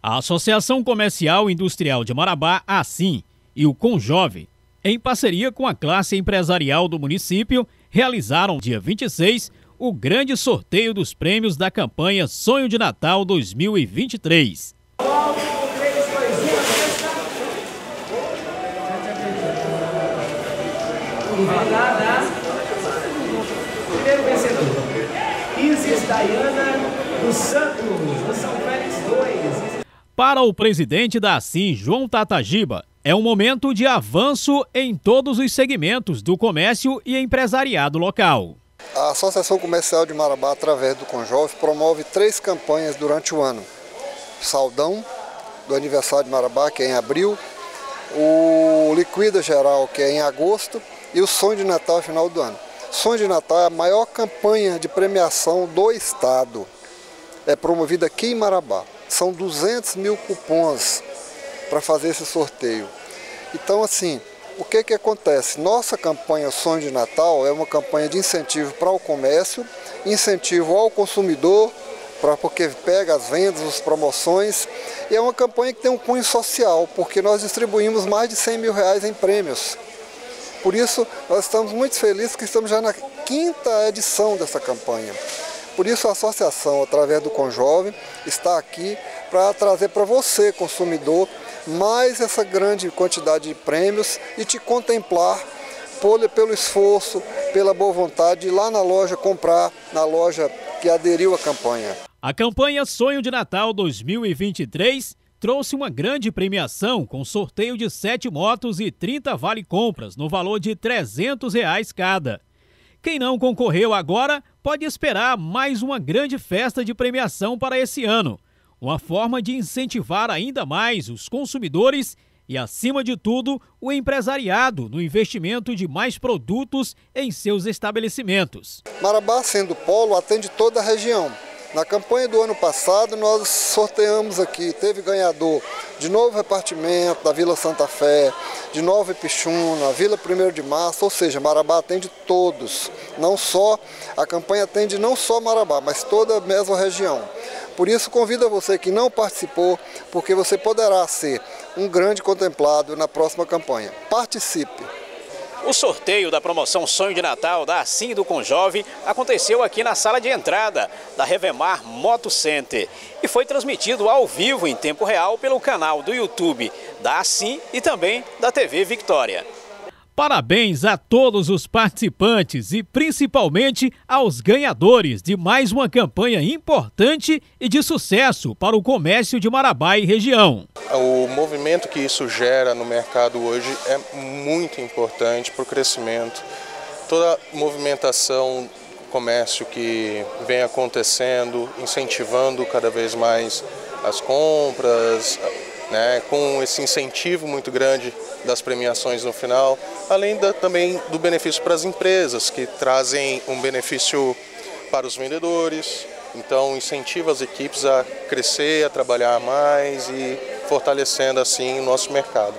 A Associação Comercial e Industrial de Marabá, assim, e o Conjove, em parceria com a classe empresarial do município, realizaram dia 26 o grande sorteio dos prêmios da campanha Sonho de Natal 2023. Primeiro vencedor, Isis Dayana dos Santos, do São 2. Para o presidente da Assim, João Tatagiba, é um momento de avanço em todos os segmentos do comércio e empresariado local. A Associação Comercial de Marabá, através do Conjove, promove três campanhas durante o ano. Saudão, do aniversário de Marabá, que é em abril, o Liquida Geral, que é em agosto, e o Sonho de Natal, final do ano. Sonho de Natal é a maior campanha de premiação do Estado. É promovida aqui em Marabá. São 200 mil cupons para fazer esse sorteio. Então, assim, o que, que acontece? Nossa campanha Sonho de Natal é uma campanha de incentivo para o comércio, incentivo ao consumidor, para porque pega as vendas, as promoções, e é uma campanha que tem um cunho social, porque nós distribuímos mais de 100 mil reais em prêmios. Por isso, nós estamos muito felizes que estamos já na quinta edição dessa campanha. Por isso, a associação, através do Conjove, está aqui para trazer para você, consumidor, mais essa grande quantidade de prêmios e te contemplar pelo esforço, pela boa vontade de ir lá na loja comprar, na loja que aderiu à campanha. A campanha Sonho de Natal 2023 trouxe uma grande premiação com sorteio de 7 motos e 30 vale-compras no valor de 300 reais cada. Quem não concorreu agora pode esperar mais uma grande festa de premiação para esse ano uma forma de incentivar ainda mais os consumidores e, acima de tudo, o empresariado no investimento de mais produtos em seus estabelecimentos. Marabá, sendo polo, atende toda a região. Na campanha do ano passado, nós sorteamos aqui, teve ganhador de Novo Repartimento, da Vila Santa Fé, de Nova Ipixuna, Vila 1 de Março, ou seja, Marabá atende todos. Não só, a campanha atende não só Marabá, mas toda a mesma região. Por isso, convido a você que não participou, porque você poderá ser um grande contemplado na próxima campanha. Participe! O sorteio da promoção Sonho de Natal da Assim do Conjove aconteceu aqui na sala de entrada da Revemar Moto Center e foi transmitido ao vivo em tempo real pelo canal do YouTube da Assim e também da TV Victória. Parabéns a todos os participantes e principalmente aos ganhadores de mais uma campanha importante e de sucesso para o comércio de Marabá e região. O movimento que isso gera no mercado hoje é muito importante para o crescimento. Toda movimentação, comércio que vem acontecendo, incentivando cada vez mais as compras, né, com esse incentivo muito grande das premiações no final, além da, também do benefício para as empresas, que trazem um benefício para os vendedores, então incentiva as equipes a crescer, a trabalhar mais e fortalecendo assim o nosso mercado.